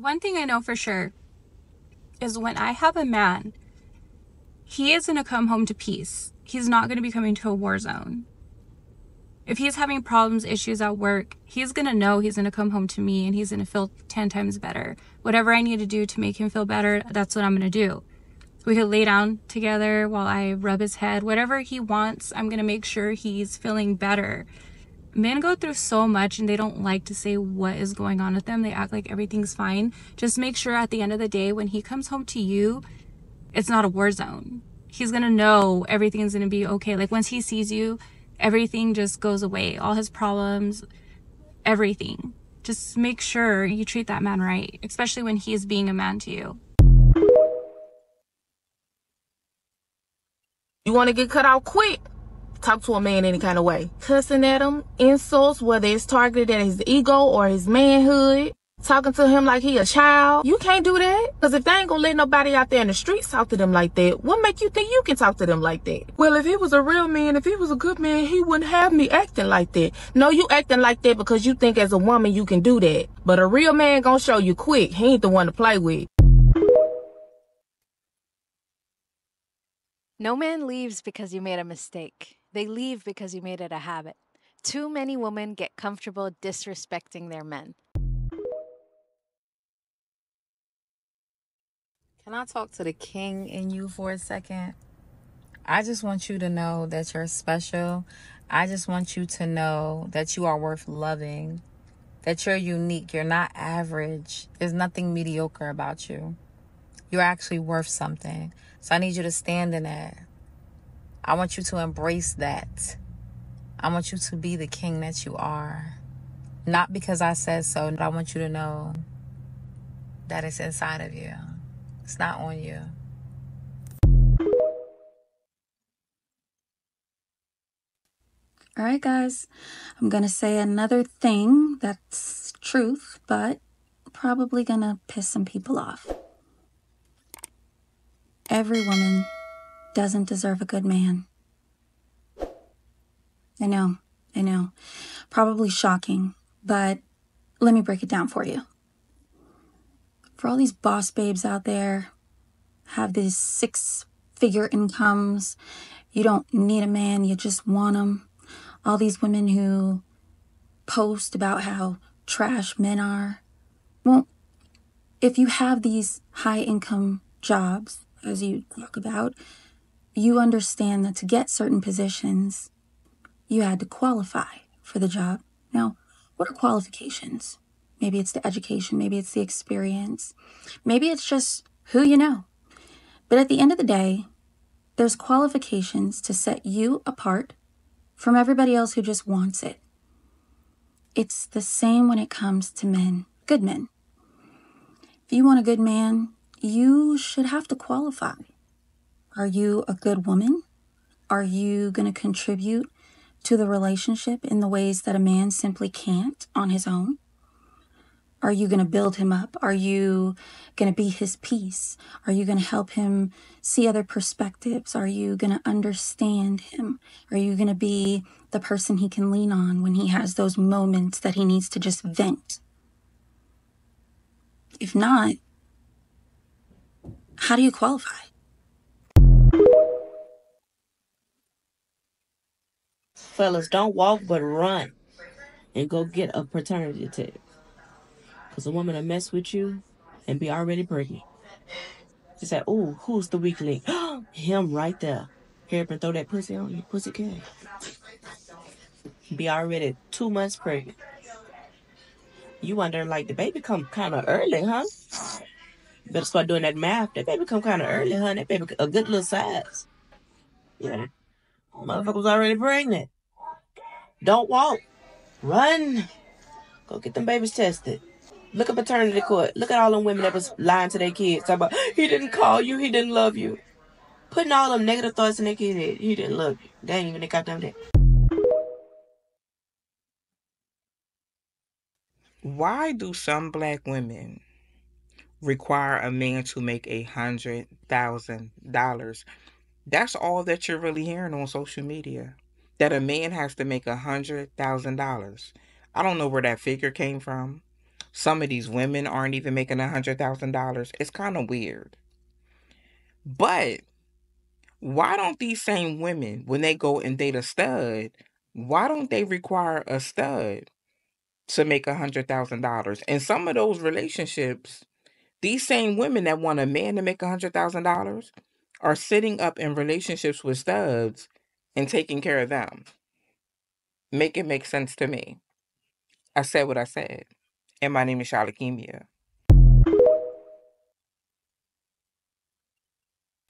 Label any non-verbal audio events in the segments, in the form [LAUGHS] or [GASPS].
one thing I know for sure is when I have a man, he is going to come home to peace. He's not going to be coming to a war zone. If he's having problems, issues at work, he's going to know he's going to come home to me and he's going to feel 10 times better. Whatever I need to do to make him feel better, that's what I'm going to do. We could lay down together while I rub his head. Whatever he wants, I'm going to make sure he's feeling better men go through so much and they don't like to say what is going on with them. They act like everything's fine. Just make sure at the end of the day, when he comes home to you, it's not a war zone. He's gonna know everything's gonna be okay. Like once he sees you, everything just goes away. All his problems, everything. Just make sure you treat that man right, especially when he is being a man to you. You want to get cut out quick? Talk to a man any kind of way. Cussing at him, insults, whether it's targeted at his ego or his manhood. Talking to him like he a child. You can't do that. Cause if they ain't gonna let nobody out there in the streets talk to them like that, what make you think you can talk to them like that? Well, if he was a real man, if he was a good man, he wouldn't have me acting like that. No, you acting like that because you think as a woman you can do that. But a real man gonna show you quick. He ain't the one to play with. No man leaves because you made a mistake. They leave because you made it a habit. Too many women get comfortable disrespecting their men. Can I talk to the king in you for a second? I just want you to know that you're special. I just want you to know that you are worth loving, that you're unique. You're not average. There's nothing mediocre about you. You're actually worth something. So I need you to stand in that. I want you to embrace that. I want you to be the king that you are. Not because I said so, but I want you to know that it's inside of you. It's not on you. All right, guys, I'm going to say another thing that's truth, but probably going to piss some people off. Every woman doesn't deserve a good man. I know, I know. Probably shocking, but let me break it down for you. For all these boss babes out there, have these six figure incomes, you don't need a man, you just want him. All these women who post about how trash men are. Well, if you have these high income jobs, as you talk about, you understand that to get certain positions, you had to qualify for the job. Now, what are qualifications? Maybe it's the education, maybe it's the experience, maybe it's just who you know. But at the end of the day, there's qualifications to set you apart from everybody else who just wants it. It's the same when it comes to men, good men. If you want a good man, you should have to qualify. Are you a good woman? Are you going to contribute to the relationship in the ways that a man simply can't on his own? Are you going to build him up? Are you going to be his peace? Are you going to help him see other perspectives? Are you going to understand him? Are you going to be the person he can lean on when he has those moments that he needs to just vent? If not, how do you qualify? Fellas, don't walk but run and go get a paternity test. Because a woman will mess with you and be already pregnant. She said, oh, who's the weak link? [GASPS] Him right there. Here, and throw that pussy on you, pussy cat. Be already two months pregnant. You wonder, like, the baby come kind of early, huh? Better start doing that math. That baby come kind of early, huh? That baby a good little size. Yeah. Motherfucker was already pregnant. Don't walk. Run. Go get them babies tested. Look at paternity court. Look at all them women that was lying to their kids. Talking about, he didn't call you, he didn't love you. Putting all them negative thoughts in their kid's head. He didn't love you. They ain't even they goddamn that. Why do some black women require a man to make a hundred thousand dollars? That's all that you're really hearing on social media that a man has to make a hundred thousand dollars. I don't know where that figure came from, some of these women aren't even making a hundred thousand dollars. It's kind of weird. But why don't these same women, when they go and date a stud, why don't they require a stud to make a hundred thousand dollars? And some of those relationships, these same women that want a man to make a hundred thousand dollars are sitting up in relationships with studs and taking care of them. Make it make sense to me. I said what I said. And my name is Shalakemia.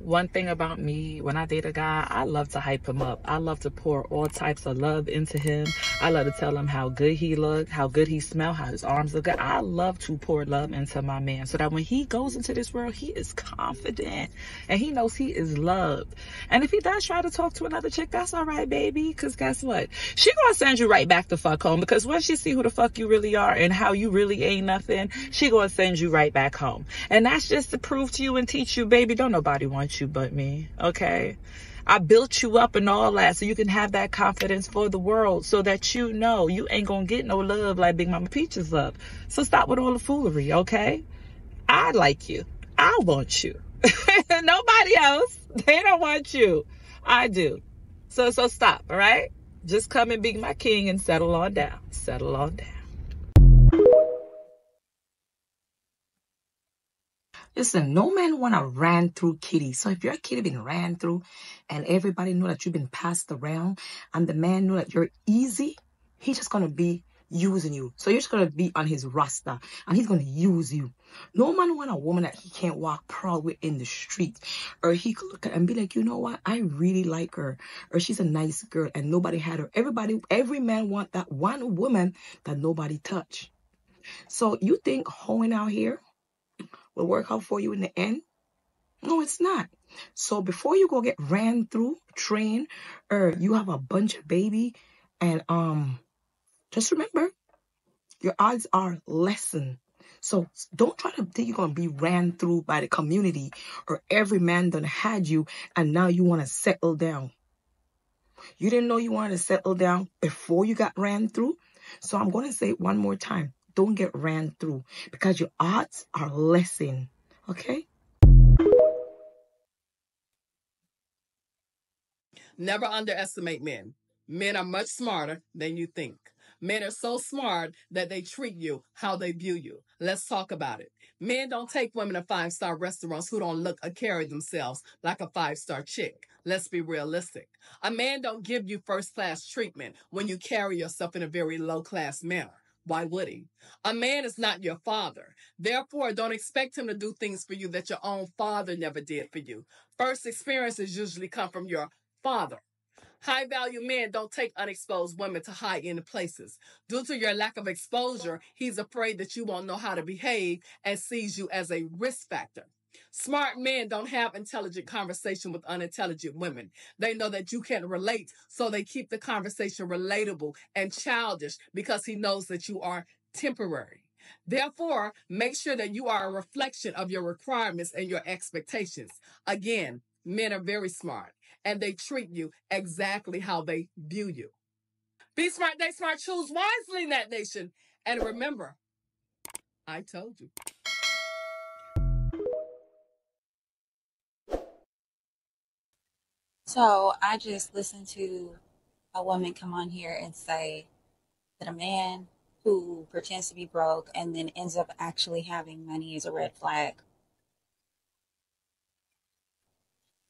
One thing about me, when I date a guy, I love to hype him up. I love to pour all types of love into him. I love to tell him how good he look, how good he smell, how his arms look good. I love to pour love into my man so that when he goes into this world, he is confident and he knows he is loved. And if he does try to talk to another chick, that's all right, baby. Cause guess what? She gonna send you right back to fuck home because once she see who the fuck you really are and how you really ain't nothing, she gonna send you right back home. And that's just to prove to you and teach you, baby, don't nobody want you but me. Okay. I built you up and all that so you can have that confidence for the world so that you know you ain't gonna get no love like Big Mama Peaches love. So stop with all the foolery, okay? I like you. I want you. [LAUGHS] Nobody else. They don't want you. I do. So so stop, all right? Just come and be my king and settle on down. Settle on down. Listen, no man wanna ran through kitty. So if you're a kitty been ran through and everybody know that you've been passed around and the man know that you're easy, he's just gonna be using you. So you're just gonna be on his roster and he's gonna use you. No man want a woman that he can't walk proud with in the street. Or he could look at and be like, you know what? I really like her. Or she's a nice girl and nobody had her. Everybody, every man want that one woman that nobody touch. So you think hoeing out here will work out for you in the end? No, it's not. So before you go get ran through, train, or you have a bunch of baby, and um, just remember, your odds are lessened. So don't try to think you're gonna be ran through by the community or every man done had you, and now you want to settle down. You didn't know you wanted to settle down before you got ran through. So I'm gonna say it one more time. Don't get ran through because your odds are lessened. Okay? Never underestimate men. Men are much smarter than you think. Men are so smart that they treat you how they view you. Let's talk about it. Men don't take women to five star restaurants who don't look or carry themselves like a five star chick. Let's be realistic. A man don't give you first class treatment when you carry yourself in a very low class manner. Why would he? A man is not your father. Therefore, don't expect him to do things for you that your own father never did for you. First experiences usually come from your father. High value men don't take unexposed women to high end places. Due to your lack of exposure, he's afraid that you won't know how to behave and sees you as a risk factor. Smart men don't have intelligent conversation with unintelligent women. They know that you can't relate, so they keep the conversation relatable and childish because he knows that you are temporary. Therefore, make sure that you are a reflection of your requirements and your expectations. Again, men are very smart and they treat you exactly how they view you. Be smart, they smart, choose wisely in that nation. And remember, I told you. So I just listened to a woman come on here and say that a man who pretends to be broke and then ends up actually having money is a red flag.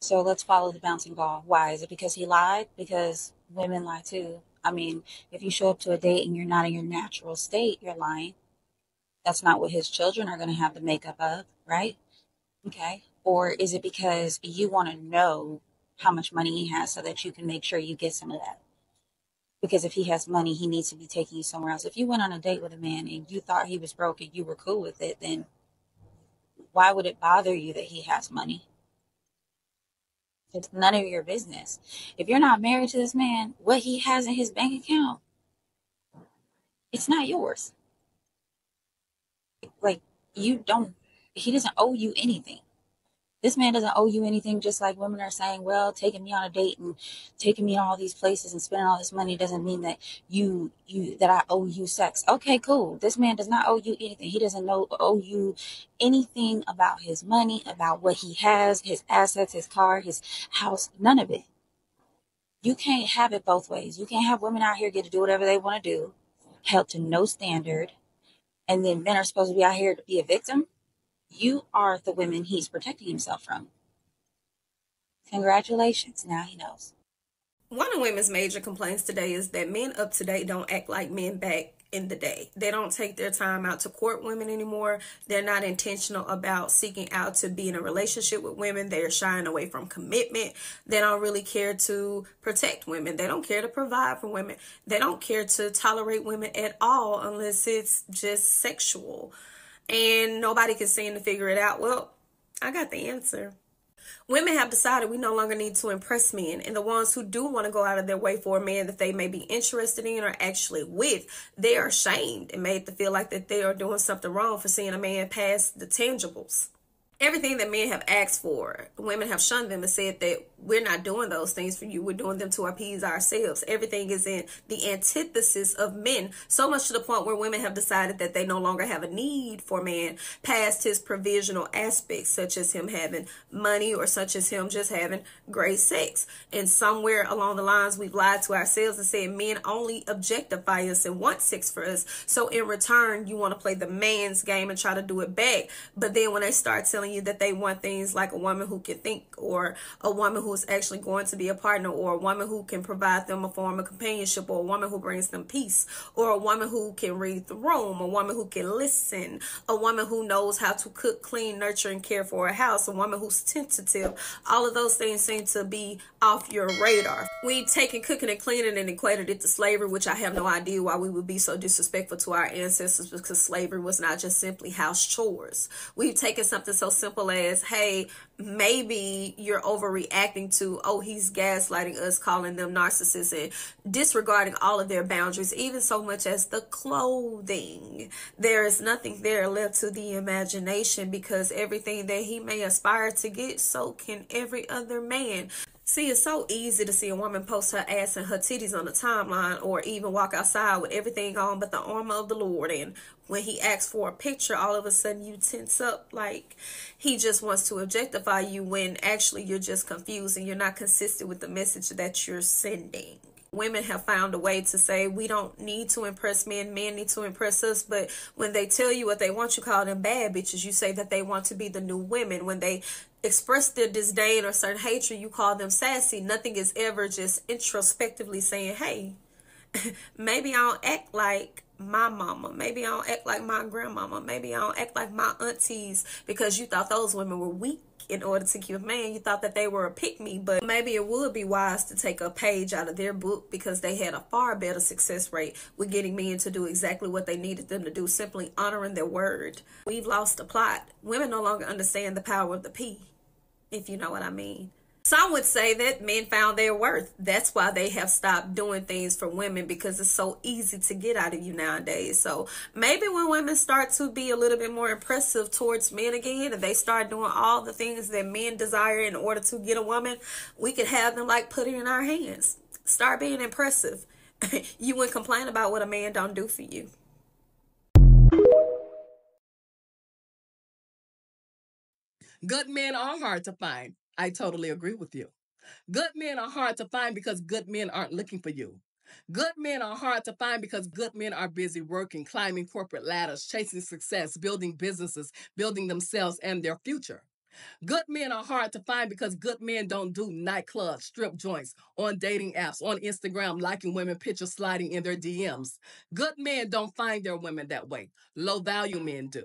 So let's follow the bouncing ball. Why? Is it because he lied? Because women lie too. I mean, if you show up to a date and you're not in your natural state, you're lying. That's not what his children are going to have the makeup of, right? Okay. Or is it because you want to know how much money he has so that you can make sure you get some of that? Because if he has money, he needs to be taking you somewhere else. If you went on a date with a man and you thought he was broke and you were cool with it, then why would it bother you that he has money? It's none of your business. If you're not married to this man, what he has in his bank account, it's not yours. Like, you don't, he doesn't owe you anything. This man doesn't owe you anything, just like women are saying, well, taking me on a date and taking me all these places and spending all this money doesn't mean that you you that I owe you sex. Okay, cool. This man does not owe you anything. He doesn't know owe you anything about his money, about what he has, his assets, his car, his house, none of it. You can't have it both ways. You can't have women out here get to do whatever they want to do, held to no standard, and then men are supposed to be out here to be a victim. You are the women he's protecting himself from. Congratulations. Now he knows. One of women's major complaints today is that men up to date don't act like men back in the day. They don't take their time out to court women anymore. They're not intentional about seeking out to be in a relationship with women. They're shying away from commitment. They don't really care to protect women. They don't care to provide for women. They don't care to tolerate women at all unless it's just sexual. And nobody can seem to figure it out. Well, I got the answer. Women have decided we no longer need to impress men, and the ones who do want to go out of their way for a man that they may be interested in or actually with, they are shamed and made to feel like that they are doing something wrong for seeing a man past the tangibles everything that men have asked for, women have shunned them and said that we're not doing those things for you. We're doing them to appease ourselves. Everything is in the antithesis of men, so much to the point where women have decided that they no longer have a need for man past his provisional aspects, such as him having money or such as him just having great sex. And somewhere along the lines, we've lied to ourselves and said men only objectify us and want sex for us. So in return, you want to play the man's game and try to do it back. But then when they start telling you that they want things like a woman who can think or a woman who's actually going to be a partner or a woman who can provide them a form of companionship or a woman who brings them peace or a woman who can read the room, a woman who can listen, a woman who knows how to cook, clean, nurture, and care for a house, a woman who's tentative. All of those things seem to be off your radar. We've taken cooking and cleaning and equated it to slavery, which I have no idea why we would be so disrespectful to our ancestors because slavery was not just simply house chores. We've taken something so simple as, hey, maybe you're overreacting to, oh, he's gaslighting us, calling them narcissists, and disregarding all of their boundaries, even so much as the clothing. There is nothing there left to the imagination because everything that he may aspire to get, so can every other man. See, it's so easy to see a woman post her ass and her titties on the timeline or even walk outside with everything on but the armor of the Lord. And when he asks for a picture, all of a sudden you tense up like he just wants to objectify you when actually you're just confused and you're not consistent with the message that you're sending women have found a way to say we don't need to impress men men need to impress us but when they tell you what they want you call them bad bitches you say that they want to be the new women when they express their disdain or certain hatred, you call them sassy. Nothing is ever just introspectively saying, hey, [LAUGHS] maybe I don't act like my mama. Maybe I don't act like my grandmama. Maybe I don't act like my aunties because you thought those women were weak in order to keep a man. You thought that they were a pick me, but maybe it would be wise to take a page out of their book because they had a far better success rate with getting men to do exactly what they needed them to do, simply honoring their word. We've lost the plot. Women no longer understand the power of the P, if you know what I mean. Some would say that men found their worth. That's why they have stopped doing things for women because it's so easy to get out of you nowadays. So maybe when women start to be a little bit more impressive towards men again and they start doing all the things that men desire in order to get a woman, we could have them like put it in our hands. Start being impressive. [LAUGHS] you wouldn't complain about what a man don't do for you. Good men are hard to find. I totally agree with you. Good men are hard to find because good men aren't looking for you. Good men are hard to find because good men are busy working, climbing corporate ladders, chasing success, building businesses, building themselves and their future. Good men are hard to find because good men don't do nightclubs, strip joints, on dating apps, on Instagram, liking women pictures sliding in their DMs. Good men don't find their women that way. Low value men do.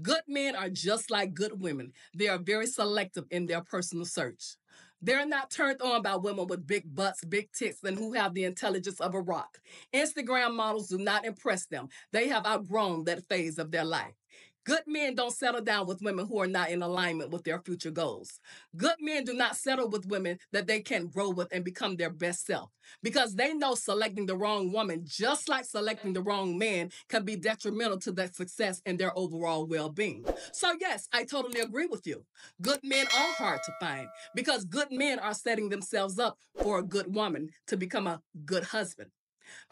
Good men are just like good women. They are very selective in their personal search. They're not turned on by women with big butts, big tits, and who have the intelligence of a rock. Instagram models do not impress them. They have outgrown that phase of their life. Good men don't settle down with women who are not in alignment with their future goals. Good men do not settle with women that they can grow with and become their best self because they know selecting the wrong woman, just like selecting the wrong man, can be detrimental to their success and their overall well being. So, yes, I totally agree with you. Good men are hard to find because good men are setting themselves up for a good woman to become a good husband.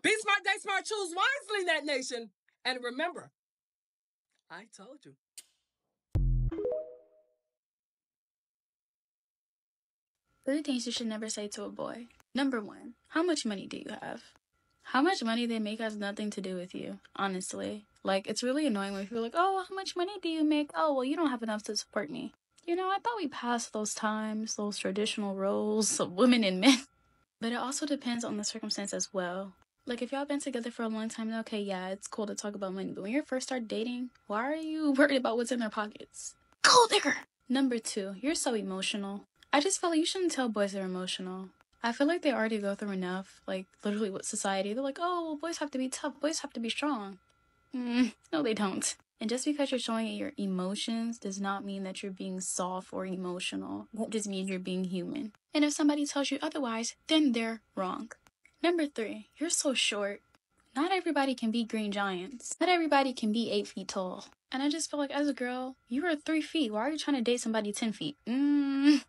Be smart, day smart, choose wisely, that nation. And remember, I told you. Three things you should never say to a boy. Number one, how much money do you have? How much money they make has nothing to do with you, honestly. Like, it's really annoying when people are like, oh, how much money do you make? Oh, well, you don't have enough to support me. You know, I thought we passed those times, those traditional roles of women and men. [LAUGHS] But it also depends on the circumstance as well. Like, if y'all been together for a long time, then okay, yeah, it's cool to talk about money. But when you first start dating, why are you [LAUGHS] worried about what's in their pockets? Gold digger! Number two, you're so emotional. I just feel like you shouldn't tell boys they're emotional. I feel like they already go through enough, like literally with society. They're like, oh, well, boys have to be tough, boys have to be strong. Mm, [LAUGHS] no, they don't. And just because you're showing your emotions does not mean that you're being soft or emotional. It just means you're being human. And if somebody tells you otherwise, then they're wrong. Number three, you're so short. Not everybody can be green giants. Not everybody can be eight feet tall. And I just feel like as a girl, you are three feet. Why are you trying to date somebody 10 feet? Mmm,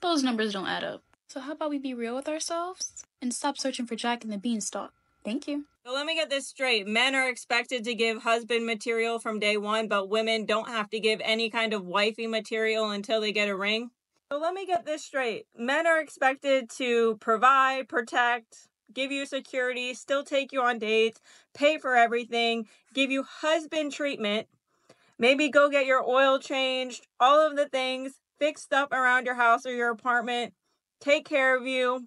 those numbers don't add up. So how about we be real with ourselves and stop searching for Jack and the Beanstalk? Thank you. So let me get this straight. Men are expected to give husband material from day one, but women don't have to give any kind of wifey material until they get a ring. So let me get this straight. Men are expected to provide, protect, give you security, still take you on dates, pay for everything, give you husband treatment, maybe go get your oil changed, all of the things, fix stuff around your house or your apartment, take care of you,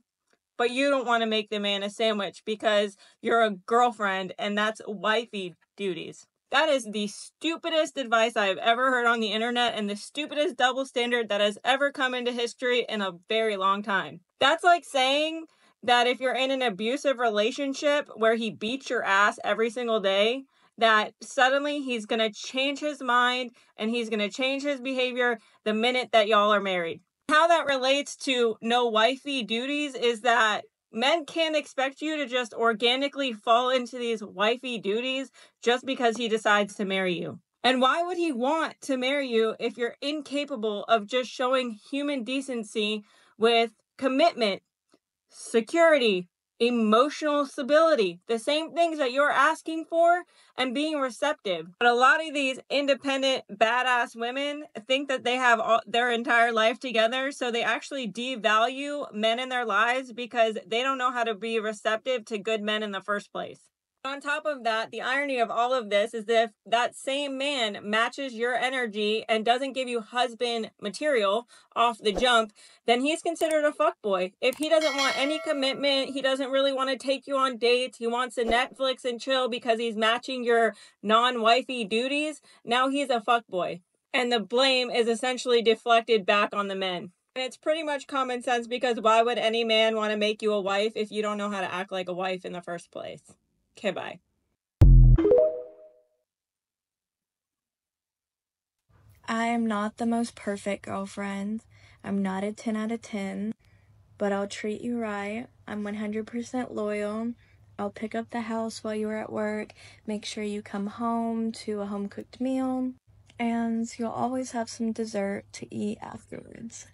but you don't want to make the man a sandwich because you're a girlfriend and that's wifey duties. That is the stupidest advice I have ever heard on the internet and the stupidest double standard that has ever come into history in a very long time. That's like saying that if you're in an abusive relationship where he beats your ass every single day, that suddenly he's going to change his mind and he's going to change his behavior the minute that y'all are married. How that relates to no wifey duties is that men can't expect you to just organically fall into these wifey duties just because he decides to marry you. And why would he want to marry you if you're incapable of just showing human decency with commitment, security, emotional stability, the same things that you're asking for and being receptive. But a lot of these independent badass women think that they have all, their entire life together, so they actually devalue men in their lives because they don't know how to be receptive to good men in the first place. On top of that, the irony of all of this is if that same man matches your energy and doesn't give you husband material off the jump, then he's considered a fuckboy. If he doesn't want any commitment, he doesn't really want to take you on dates, he wants to Netflix and chill because he's matching your non-wifey duties, now he's a fuckboy. And the blame is essentially deflected back on the men. And it's pretty much common sense because why would any man want to make you a wife if you don't know how to act like a wife in the first place? Okay, bye. I am not the most perfect girlfriend. I'm not a 10 out of 10, but I'll treat you right. I'm 100% loyal. I'll pick up the house while you're at work, make sure you come home to a home cooked meal, and you'll always have some dessert to eat afterwards,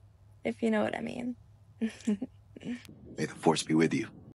if you know what I mean. [LAUGHS] May the force be with you.